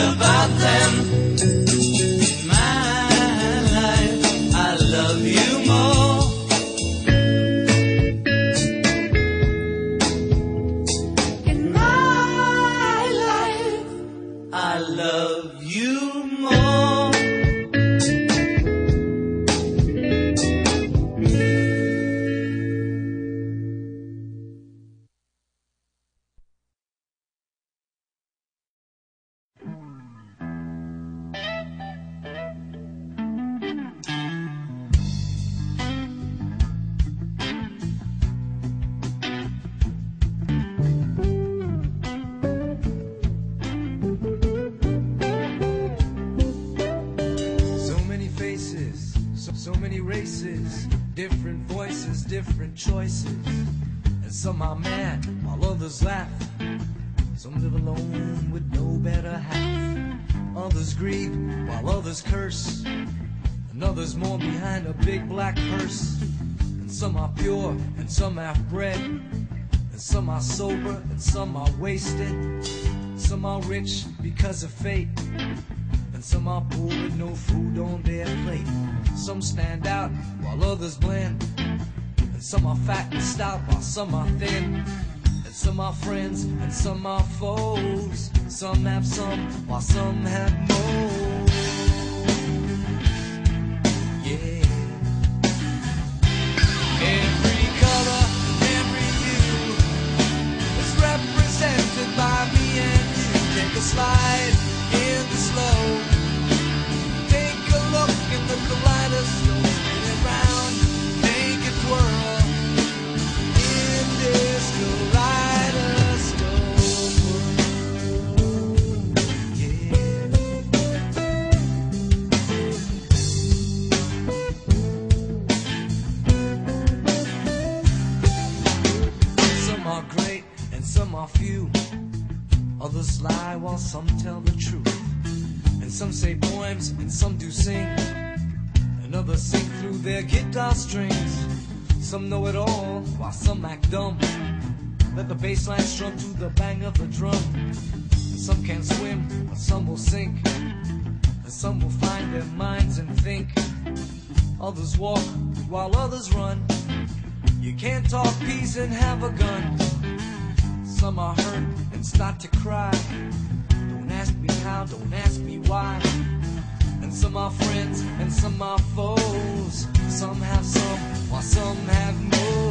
about them. Races, different voices, different choices. And some are mad while others laugh. Some live alone with no better half. Others grieve while others curse. And others mourn behind a big black purse. And some are pure and some half bred. And some are sober and some are wasted. Some are rich because of fate. And some are poor with no food on their plate. Some stand out while others blend. And some are fat and stout while some are thin. And some are friends and some are foes. Some have some while some have more. Yeah. Every color, every hue is represented by me and you. Take a slide while some tell the truth. And some say poems and some do sing. And others sing through their guitar strings. Some know it all while some act dumb. Let the bass line strum to the bang of the drum. And some can swim, but some will sink. And some will find their minds and think. Others walk while others run. You can't talk peace and have a gun. Some are hurt and start to cry. Don't ask me how, don't ask me why. And some are friends and some are foes. Some have some while some have more.